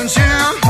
canción